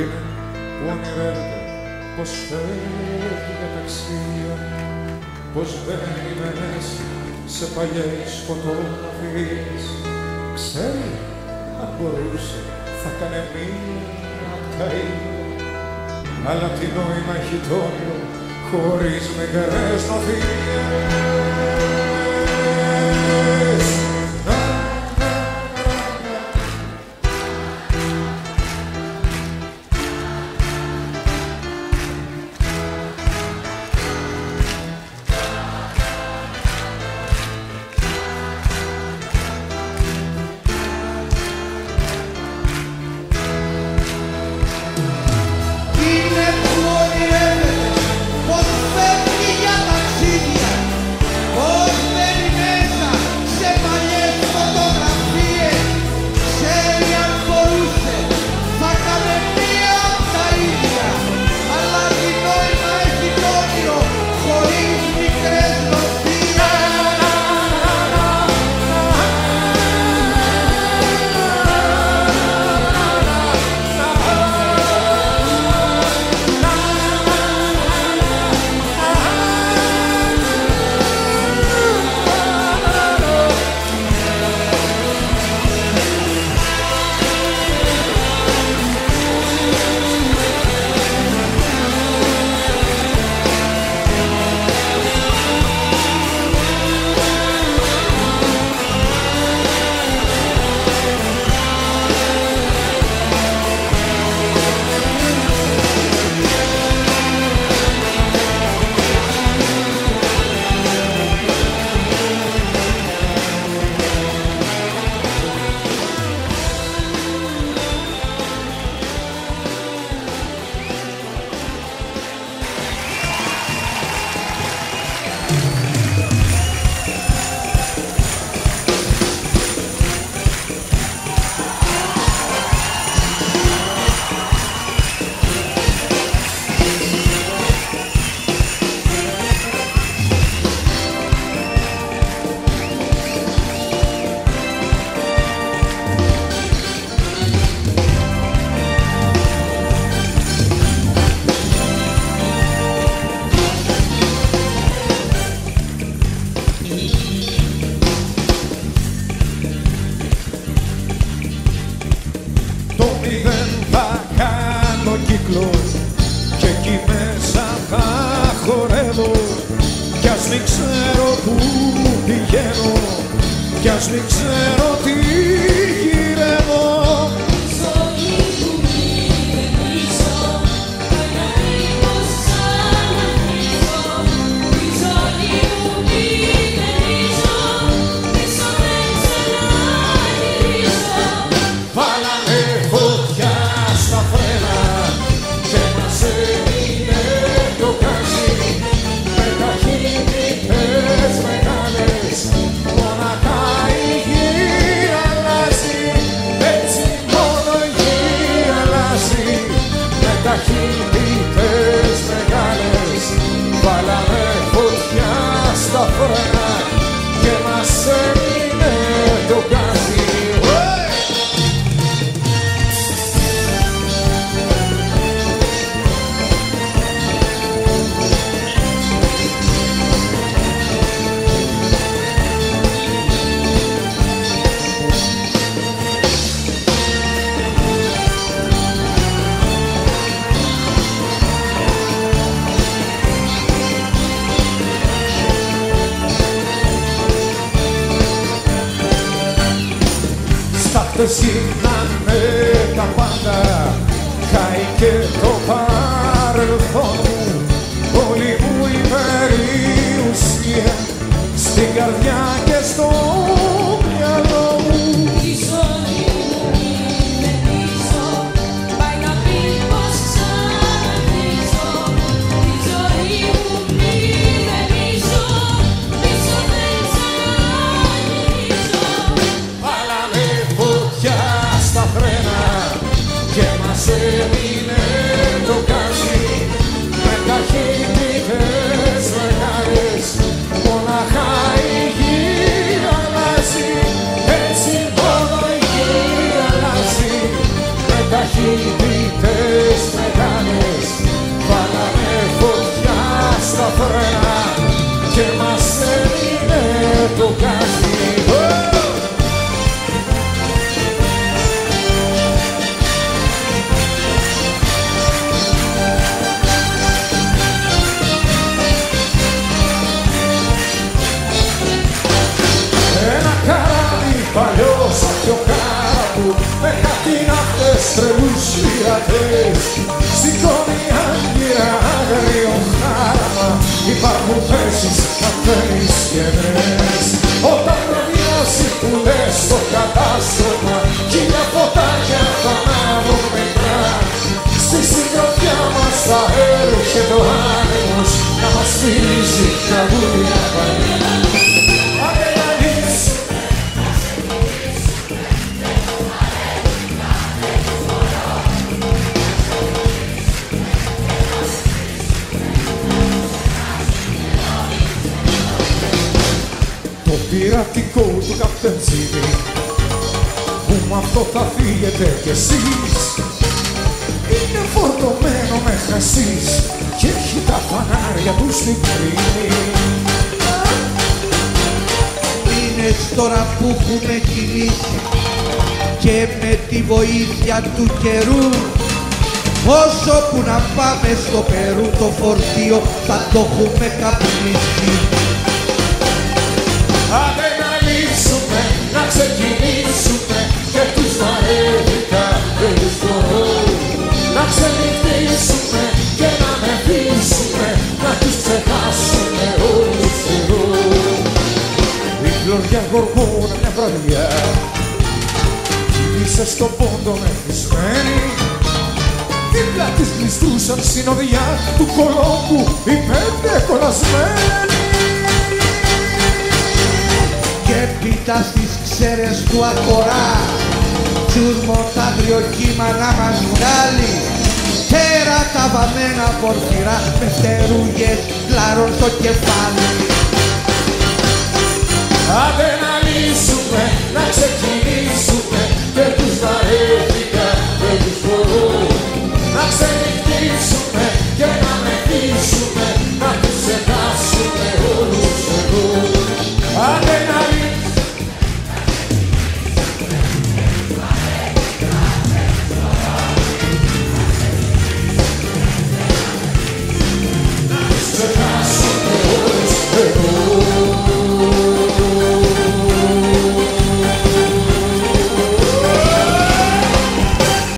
είναι που ονειρεύεται πως φεύγει για ταξίδια πως μπαίνει μέσα σε παλιές φωτογραφίες. Ξέρει αν μπορούσε θα κάνε μία απ' τα ίδια. Αλλά τι νόημα έχει το όνειρο χωρίς μικρές νοθείες κύκλο και εκεί μέσα θα χορεύω. Κι ας μην ξέρω πού πηγαίνω. Κι ας μην ξέρω τι Στα χτες γίνανε τα πάντα. Χάηκε το παρελθόν μου. Όλη μου η περιουσία Στην καρδιά και στο με χατινάτες τρελούς χιλιατές σηκώνει άγγελα άγριο χάραμα υπάρχουν θέσεις καθένεις γενές όταν ουρανιάζει που λες το κατάστρωμα κι μια φωτάκια θα ανάβουν μετράς. Στη συντροφιά μας θα έρχεται πειρατικό του καπτενζίνη που με αυτό θα φύγετε κι εσείς. Είναι φορτωμένο με χασίς και έχει τα φανάρια του στην κρίνη Μήνες τώρα που έχουμε κινήσει και με τη βοήθεια του καιρού. Όσο που να πάμε στο Περού το φορτίο θα το έχουμε καπνίσει Άντε να λύσουμε, να ξεκινήσουμε και τους βαρέθηκα περιφορώ Να ξενυχτήσουμε και να μεθύσουμε να τους ξεχάσουμε όλους εδώ Η φλωριά γοργόνα μια βραδιά. Κύλησε στο πόντο μεθυσμένη. Δίπλα της γλιστρούσαν συνοδιά του κολόμπου οι πέντε κολλασμένοι και πίτα στις ξέρες του αφορά τσούρμο τα δυοκύμα να μας βγάλει. Τέρα τα βαμμένα πορφυρά με φτερούγες κλαρών στο κεφάλι. Άντε να λύσουμε, να ξεκινήσουμε και τους βαρύς